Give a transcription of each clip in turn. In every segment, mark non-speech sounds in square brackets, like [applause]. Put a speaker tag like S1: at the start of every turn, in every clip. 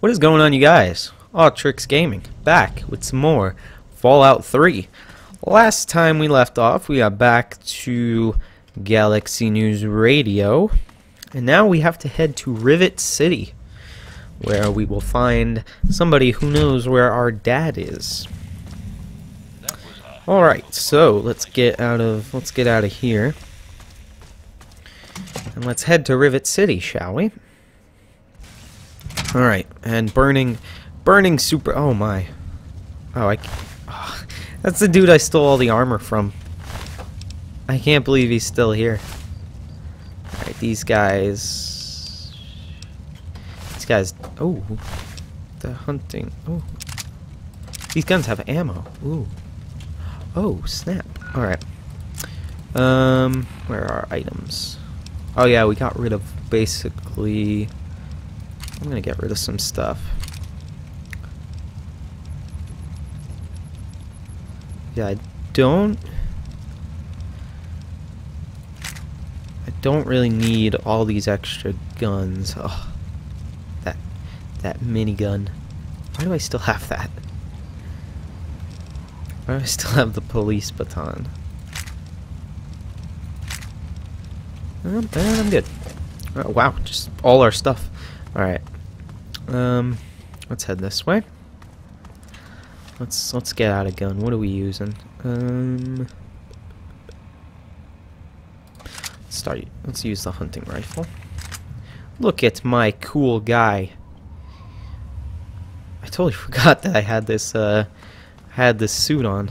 S1: What is going on, you guys? Tricks Gaming, back with some more Fallout 3. Last time we left off, we got back to Galaxy News Radio, and now we have to head to Rivet City, where we will find somebody who knows where our dad is. Alright, so let's get out of let's get out of here. And let's head to Rivet City, shall we? Alright, and burning, burning super, oh my. Oh, I, oh, that's the dude I stole all the armor from. I can't believe he's still here. Alright, these guys, these guys, oh, the hunting, oh. These guns have ammo, ooh. Oh, snap. Alright. Um, where are items? Oh yeah, we got rid of basically I'm gonna get rid of some stuff. Yeah, I don't... I don't really need all these extra guns. Oh, that, that minigun. Why do I still have that? Why do I still have the police baton? I'm good. Oh, wow, just all our stuff. Alright. Um, let's head this way. Let's let's get out a gun. What are we using? Um, start. Let's use the hunting rifle. Look at my cool guy. I totally [laughs] forgot that I had this uh, had this suit on.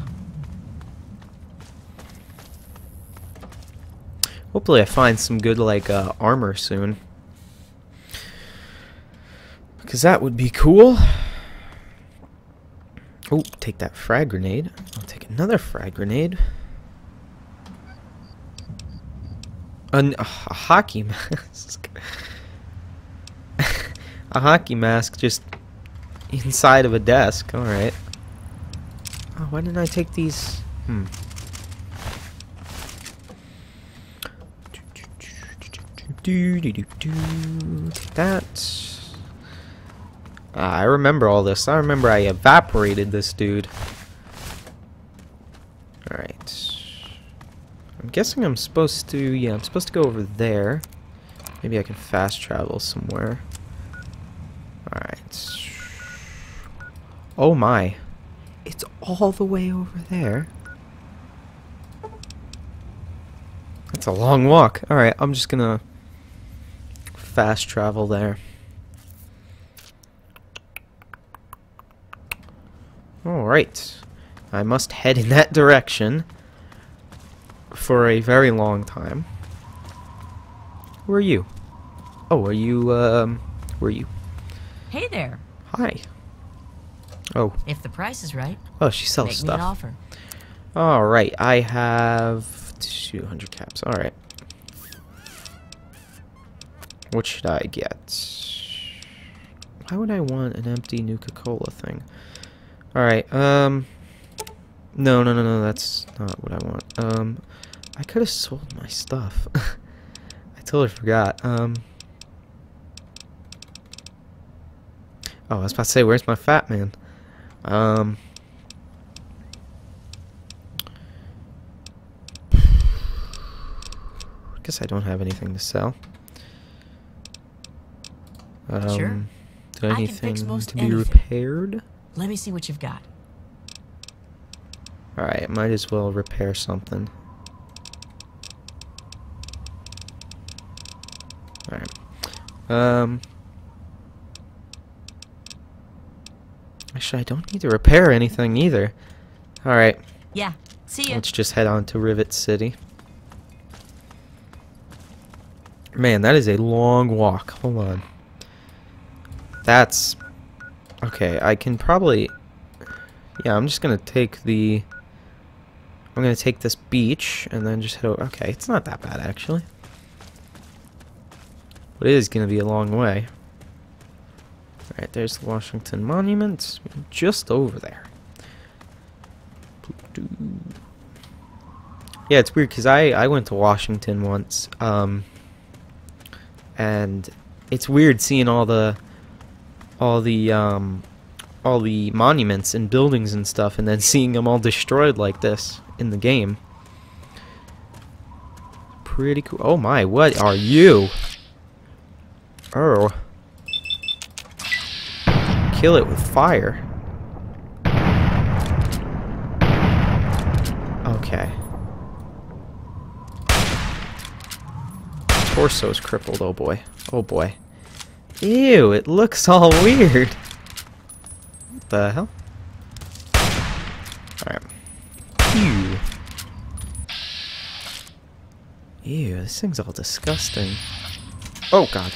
S1: Hopefully, I find some good like uh, armor soon. Because that would be cool. Oh, take that frag grenade. I'll take another frag grenade. An, a hockey [laughs] mask. a hockey mask just inside of a desk. Alright. Oh, why didn't I take these? Hmm. Take that. Uh, I remember all this. I remember I evaporated this dude. Alright. I'm guessing I'm supposed to... Yeah, I'm supposed to go over there. Maybe I can fast travel somewhere. Alright. Oh my. It's all the way over there. That's a long walk. Alright, I'm just gonna fast travel there. Alright. I must head in that direction for a very long time. Who are you? Oh, are you, um, who are you?
S2: Hey there.
S1: Hi. Oh.
S2: If the price is right.
S1: Oh, she sells
S2: make
S1: stuff.
S2: Me an offer.
S1: Alright, I have 200 caps. Alright. What should I get? Why would I want an empty Nuka-Cola thing? Alright, um... No, no, no, no, that's not what I want. Um, I could have sold my stuff. [laughs] I totally forgot. Um... Oh, I was about to say, where's my fat man? Um... I guess I don't have anything to sell. Um,
S2: sure.
S1: Do anything to be repaired?
S2: Let me see what you've got.
S1: Alright, might as well repair something. Alright. Um... Actually, I don't need to repair anything either. Alright.
S2: Yeah, see ya.
S1: Let's just head on to Rivet City. Man, that is a long walk. Hold on. That's Okay, I can probably... Yeah, I'm just gonna take the... I'm gonna take this beach and then just head over... Okay, it's not that bad, actually. But it is gonna be a long way. Alright, there's the Washington Monument. Just over there. Yeah, it's weird because I, I went to Washington once. Um, and it's weird seeing all the all the um, all the monuments and buildings and stuff, and then [laughs] seeing them all destroyed like this in the game. Pretty cool. Oh my, what are you? Oh. Kill it with fire. Okay. Torso's crippled, oh boy. Oh boy. Ew, it looks all [laughs] weird. What the hell? Alright. Ew. Ew, this thing's all disgusting. Oh god.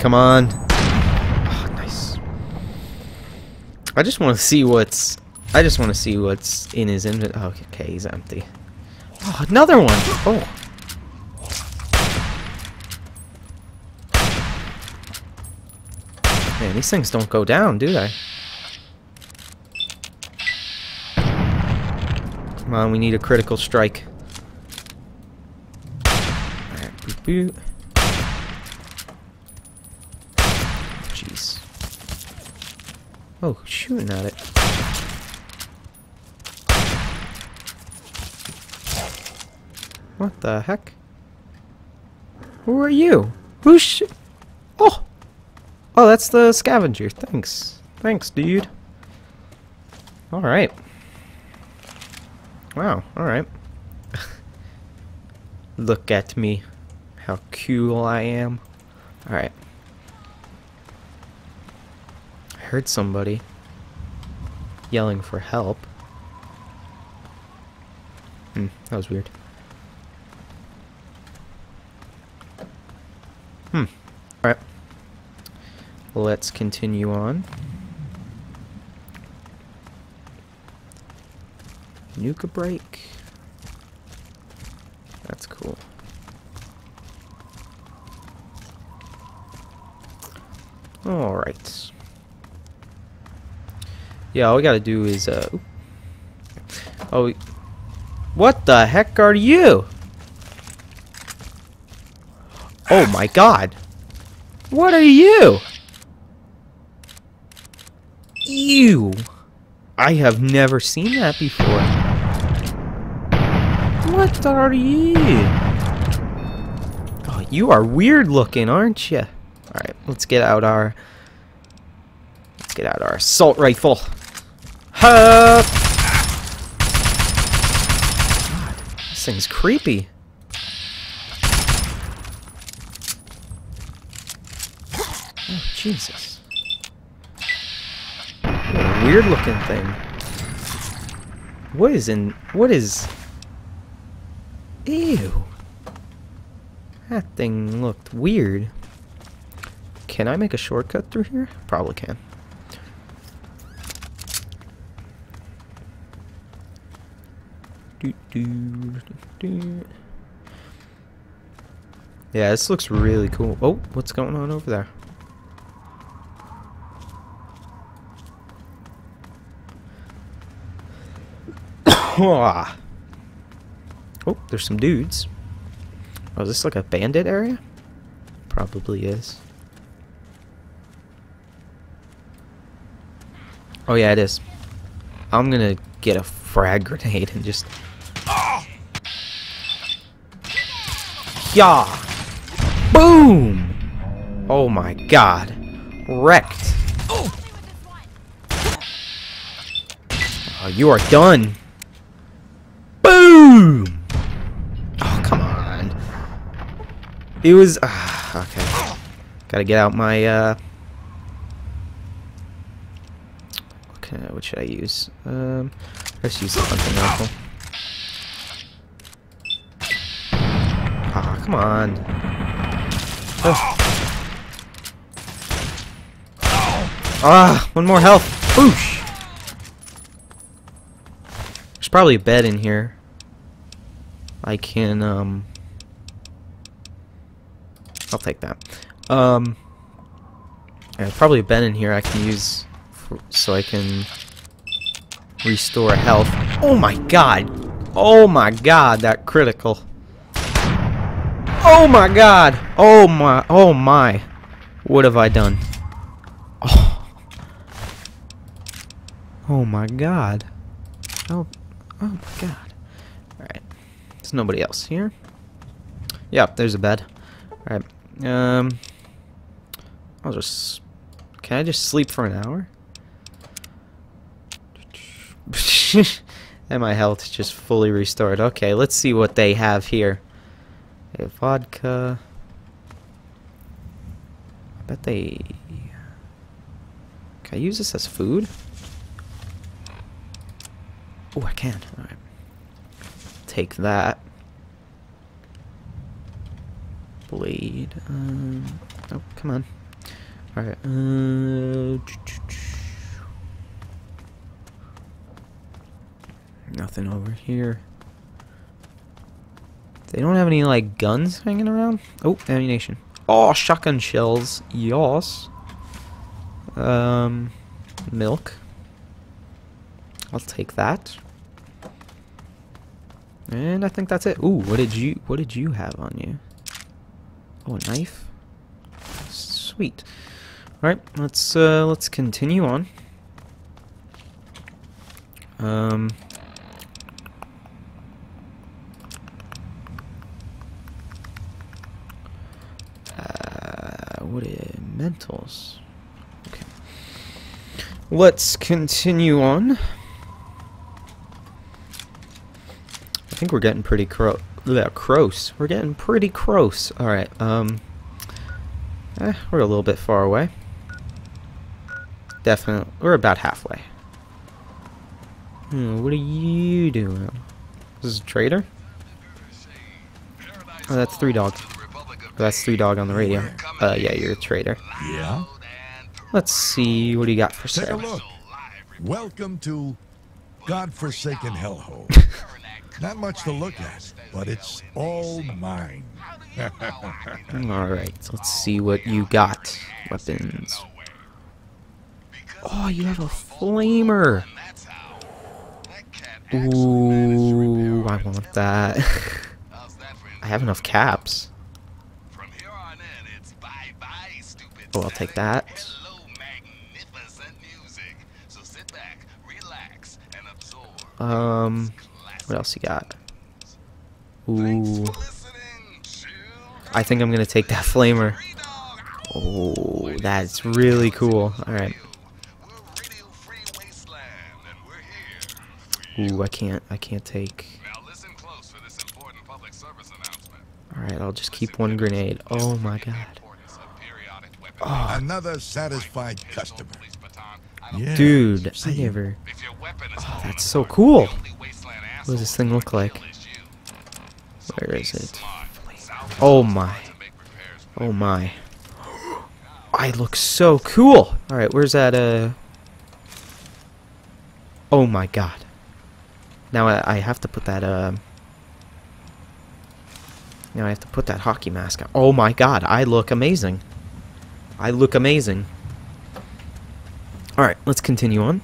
S1: Come on. Oh, nice. I just want to see what's... I just want to see what's in his inventory. Oh, okay, he's empty. Oh, another one! Oh. Man, these things don't go down, do they? Come on, we need a critical strike. Alright, boop boop. Jeez. Oh, shooting at it. What the heck? Who are you? Who's! Oh, that's the scavenger. Thanks. Thanks, dude. Alright. Wow, alright. [laughs] Look at me. How cool I am. Alright. I heard somebody yelling for help. Hmm, that was weird. Hmm. Let's continue on. Nuka break. That's cool. Alright. Yeah, all we gotta do is, uh... Oh, we- What the heck are you? Oh my god. What are you? Ew. I have never seen that before. What are you? Oh, you are weird looking, aren't you? Alright, let's get out our... Let's get out our assault rifle. Hup! God, this thing's creepy. Oh, Jesus. Weird looking thing. What is in... What is... Ew. That thing looked weird. Can I make a shortcut through here? Probably can. Yeah, this looks really cool. Oh, what's going on over there? Oh, there's some dudes. Oh, is this like a bandit area? Probably is. Oh yeah, it is. I'm gonna get a frag grenade and just... Yeah! Boom! Oh my god. Wrecked. Oh, you are done. Boom! Oh, come on. It was... Uh, okay. Gotta get out my, uh... Okay, what should I use? Um, let's use the hunting rifle. Ah, come on. Oh. Ah, one more health. Boosh! There's probably a bed in here. I can, um... I'll take that. Um... Yeah, probably a bed in here I can use for, so I can restore health. Oh my god! Oh my god, that critical. Oh my god! Oh my, oh my. What have I done? Oh. Oh my god. Oh, oh my god. Alright. There's nobody else here. Yep, there's a bed. Alright. Um. I'll just. Can I just sleep for an hour? [laughs] and my health just fully restored. Okay, let's see what they have here. They have vodka. I bet they... Can I use this as food? Oh, I can. Alright. Take that. Blade. Um, oh, come on. Alright. Uh, nothing over here. They don't have any, like, guns hanging around? Oh, ammunition. Oh, shotgun shells. Yos. Um, milk. I'll take that. And I think that's it. Ooh, what did you what did you have on you? Oh, a knife. Sweet. All right, let's uh, let's continue on. Um. Uh, what is Mentats? Okay. Let's continue on. I think we're getting pretty cro close. We're getting pretty close. All right. Um. Eh, we're a little bit far away. Definitely, we're about halfway. Hmm, what are you doing? This is a trader? Oh, that's three dog. Oh, that's three dog on the radio. Uh, yeah, you're a trader.
S3: Yeah?
S1: Let's see, what do you got for sale?
S3: Welcome to godforsaken hellhole. [laughs] Not much to look at, but it's all mine. [laughs]
S1: Alright, let's see what you got. Weapons. Oh, you have a flamer. Ooh, I want that. [laughs] I have enough caps. Oh, I'll take that. Um, what else you got? Ooh, I think I'm gonna take that [laughs] flamer. Oh, that's really cool. Alright. Ooh, I can't, I can't take... Alright, I'll just keep one grenade. Oh my god. Oh,
S3: Another satisfied customer. Yeah,
S1: dude, I
S3: see,
S1: never... Oh, that's so cool. What does this thing look like? Where is it? Oh my. Oh my. I look so cool. Alright, where's that, uh... Oh my god. Now I, I have to put that, uh... Now I have to put that hockey mask on. Oh my god, I look amazing. I look amazing. Alright, let's continue on.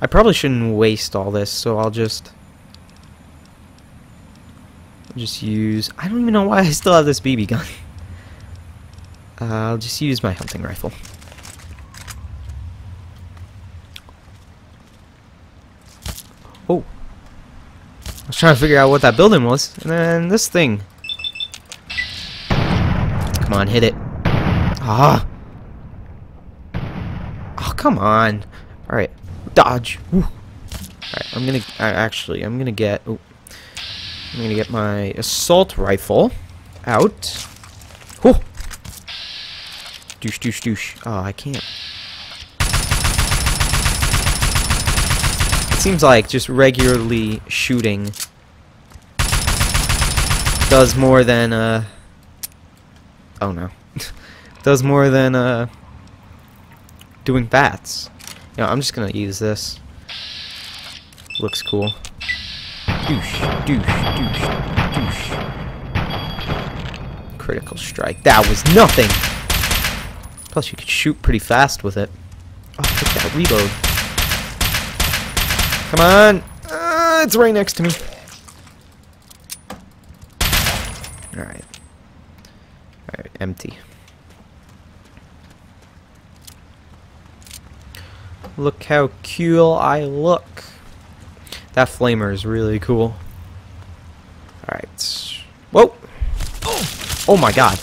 S1: I probably shouldn't waste all this, so I'll just... Just use... I don't even know why I still have this BB gun. [laughs] Uh, I'll just use my hunting rifle. Oh. I was trying to figure out what that building was, and then this thing. Come on, hit it. Ah. Oh, come on. Alright. Dodge. Alright, I'm gonna... Actually, I'm gonna get... Oh, I'm gonna get my assault rifle out. Whew. Douche, douche, douche. Oh, I can't. It seems like just regularly shooting does more than, uh... Oh, no. [laughs] does more than, uh... Doing VATS. You know, I'm just gonna use this. Looks cool. Douche, douche, douche, douche. Critical strike. That was nothing! Plus, you could shoot pretty fast with it. Oh, look at that reload. Come on! Uh, it's right next to me. Alright. Alright, empty. Look how cool I look. That flamer is really cool. Alright. Whoa! Oh my god.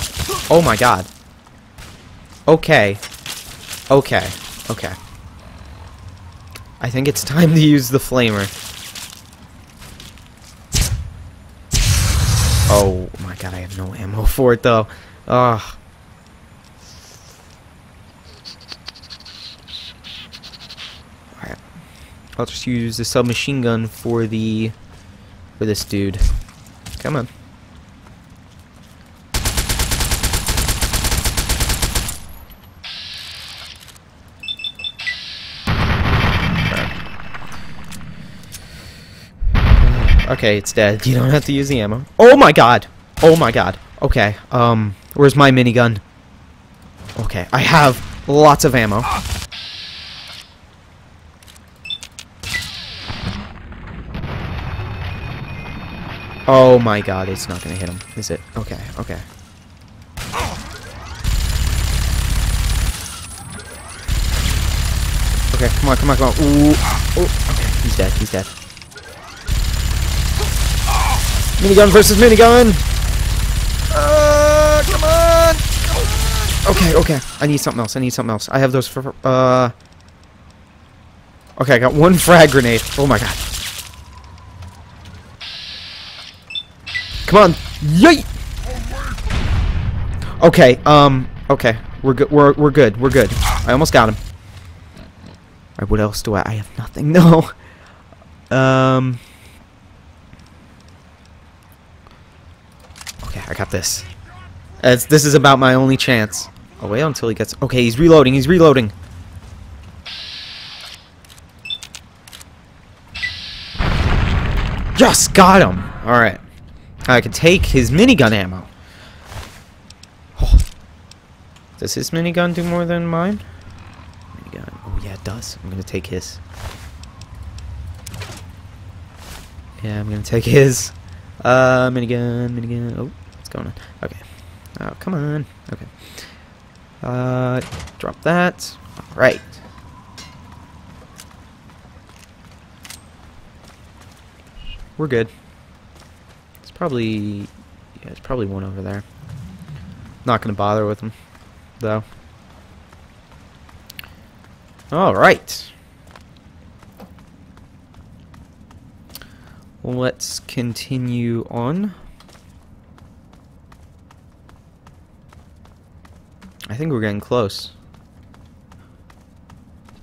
S1: Oh my god. Okay. Okay. Okay. I think it's time to use the flamer. Oh my god, I have no ammo for it though. Ugh. Alright. I'll just use the submachine gun for the for this dude. Come on. Okay, it's dead. You don't have to use the ammo. Oh my god! Oh my god. Okay, um, where's my minigun? Okay, I have lots of ammo. Oh my god, it's not gonna hit him, is it? Okay, okay. Okay, come on, come on, come on. Ooh. Oh, okay, he's dead, he's dead. Minigun versus minigun! Uh, come on! Come on! Okay, okay. I need something else. I need something else. I have those for, uh... Okay, I got one frag grenade. Oh my god. Come on! Yay! Okay, um, okay. We're good. We're, we're good. We're good. I almost got him. Alright, what else do I... I have nothing. [laughs] No. Um... Okay, I got this. It's, this is about my only chance. I'll wait until he gets... Okay, he's reloading. He's reloading. Just got him. All right. I can take his minigun ammo. Oh. Does his minigun do more than mine? Minigun. Oh yeah, it does. I'm gonna take his. Yeah, I'm gonna take his. Uh, minigun, minigun. Oh, what's going on? Okay. Oh, come on. Okay. Uh, drop that. All right. We're good. Probably, yeah, it's probably one over there. Not gonna bother with them, though. All right. Let's continue on. I think we're getting close.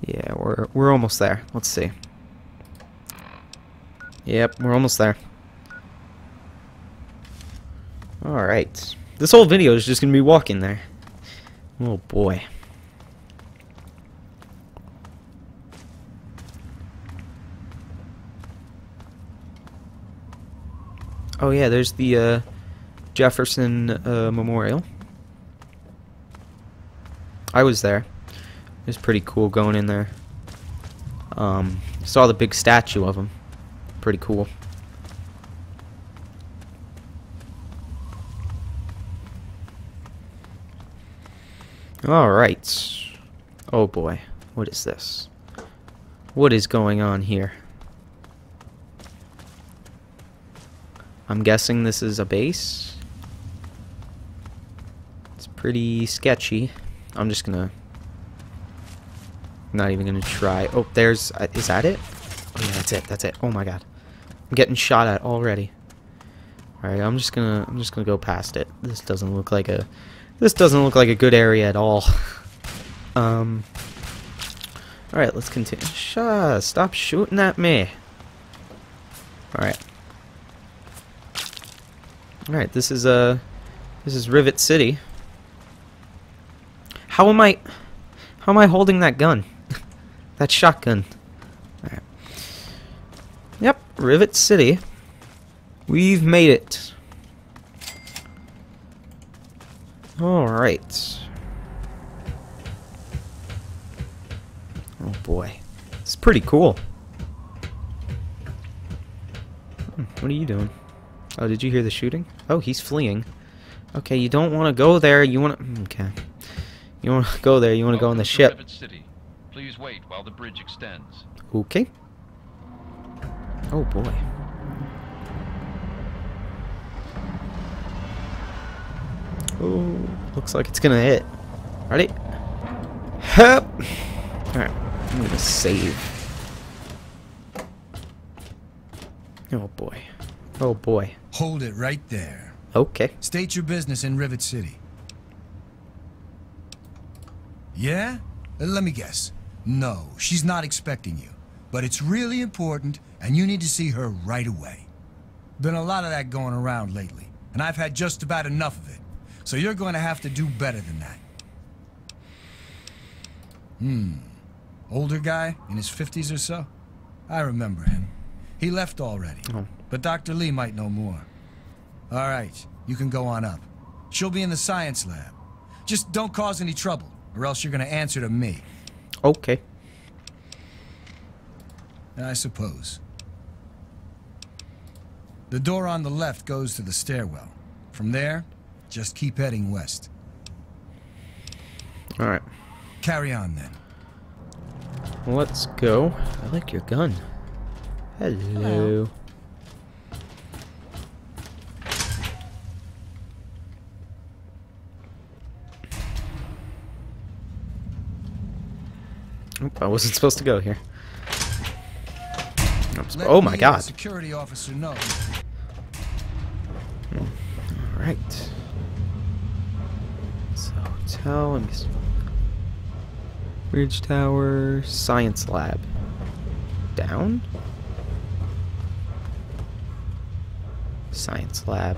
S1: Yeah, we're we're almost there. Let's see. Yep, we're almost there. Alright. This whole video is just gonna be walking there. Oh boy. Oh yeah, there's the uh, Jefferson uh, Memorial. I was there. It was pretty cool going in there. Um, saw the big statue of him. Pretty cool. Alright. Oh boy. What is this? What is going on here? I'm guessing this is a base. It's pretty sketchy. I'm just gonna... Not even gonna try. Oh, there's... Uh, is that it? Oh yeah, that's it. That's it. Oh my god. I'm getting shot at already. Alright, I'm just gonna... I'm just gonna go past it. This doesn't look like a... This doesn't look like a good area at all. um... Alright, let's continue. Shh, stop shooting at me. Alright. Alright, this is, uh... This is Rivet City. How am I... How am I holding that gun? [laughs] that shotgun. Alright. Yep, Rivet City. We've made it. Alright. Oh boy. It's pretty cool. Hmm, what are you doing? Oh, did you hear the shooting? Oh, he's fleeing. Okay, you don't want to go there. You want to... Okay. You want to [laughs] go there. You want to go on the ship.
S4: City. Please wait while the bridge extends.
S1: Okay. Oh boy. Oh, looks like it's gonna hit. Ready? Hup! Alright, I'm gonna save. Oh boy. Oh boy.
S5: Hold it right there.
S1: Okay.
S5: State your business in Rivet City. Yeah? Uh, Let me guess. No, she's not expecting you. But it's really important, and you need to see her right away. Been a lot of that going around lately, and I've had just about enough of it. So you're going to have to do better than that. Hmm. Older guy, in his 50s or so? I remember him. He left already.
S1: Oh.
S5: But Dr. Li might know more. All right, you can go on up. She'll be in the science lab. Just don't cause any trouble, or else you're gonna answer to me,
S1: Okay.
S5: I suppose. The door on the left goes to the stairwell. From there, just keep heading west.
S1: Alright.
S5: Carry on then.
S1: Let's go. I like your gun. Hello.
S2: Hello.
S1: Oop, I wasn't supposed to go here. I'm sp-
S5: Let
S1: oh my god.
S5: Security officer know.
S1: Alright. So, hotel, let Bridge Tower, Science Lab. Down? Science Lab.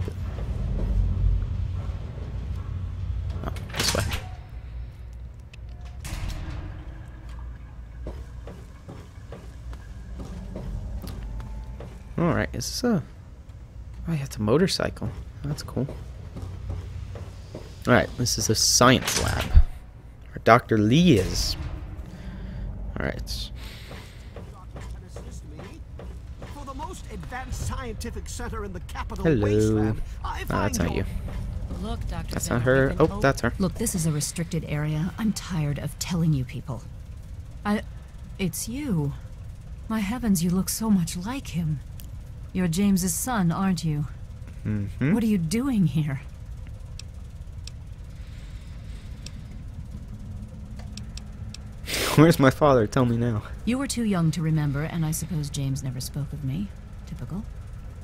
S1: Oh, this way. Alright, is this a... Oh, yeah, it's a motorcycle. That's cool. Alright, this is a science lab. Where Dr. Li is. Alright.
S6: For the most advanced scientific center in the capital
S1: Hello.
S6: wasteland,
S1: Oh, that's not you.
S2: Look, Dr.
S1: That's
S2: Zimmer,
S1: not her. Oh,
S2: o-
S1: that's her.
S7: Look, this is a restricted area. I'm tired of telling you people. I. It's you. My heavens, you look so much like him. You're James's son, aren't you?
S1: Mm-hmm.
S7: What are you doing here? [laughs]
S1: Where's my father? Tell me now.
S7: You were too young to remember, and I suppose James never spoke of me. Typical.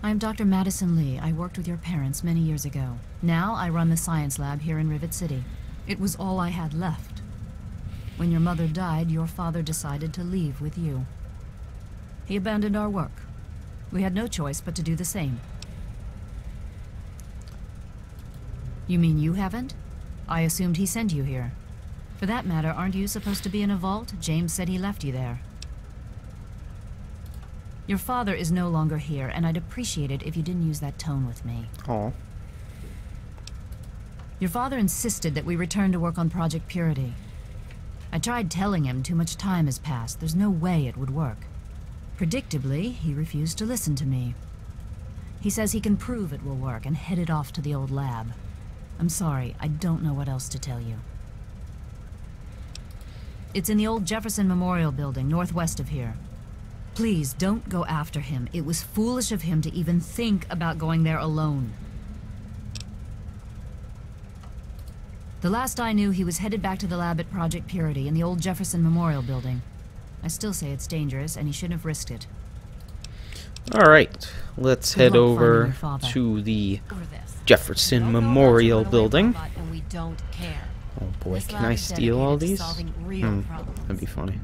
S7: I'm Dr. Madison Li. I worked with your parents many years ago. Now I run the science lab here in Rivet City. It was all I had left. When your mother died, your father decided to leave with you. He abandoned our work. We had no choice but to do the same. You mean you haven't? I assumed he sent you here. For that matter, aren't you supposed to be in a vault? James said he left you there. Your father is no longer here, and I'd appreciate it if you didn't use that tone with me.
S1: Aw.
S7: Your father insisted that we return to work on Project Purity. I tried telling him too much time has passed. There's no way it would work. Predictably, he refused to listen to me. He says he can prove it will work and headed off to the old lab. I'm sorry, I don't know what else to tell you. It's in the old Jefferson Memorial Building, northwest of here. Please, don't go after him. It was foolish of him to even think about going there alone. The last I knew, he was headed back to the lab at Project Purity in the old Jefferson Memorial Building. I still say it's dangerous, and he shouldn't have risked it.
S1: Alright, let's
S7: Good
S1: head over to the Jefferson
S8: Don't know about
S1: Memorial Building.
S8: We're robot And we don't care.
S1: Oh boy, can I steal all these? Hmm, that'd be funny.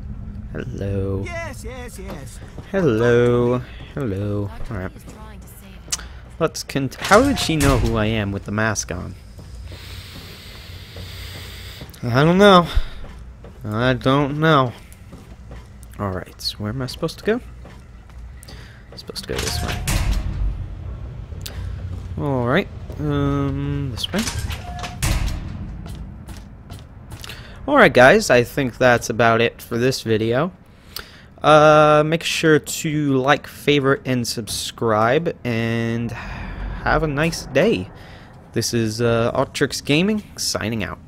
S1: Hello.
S6: Yes, yes, yes.
S1: Hello. Hello. Alright.
S8: Li is trying to save us.
S1: Let's cont- How did she know who I am with the mask on? I don't know. I don't know. Alright, so where am I supposed to go? I'm supposed to go this way. Alright, um, this way. Alright guys, I think that's about it for this video. Uh, make sure to like, favorite, and subscribe, and have a nice day. This is uh, Autrix Gaming signing out.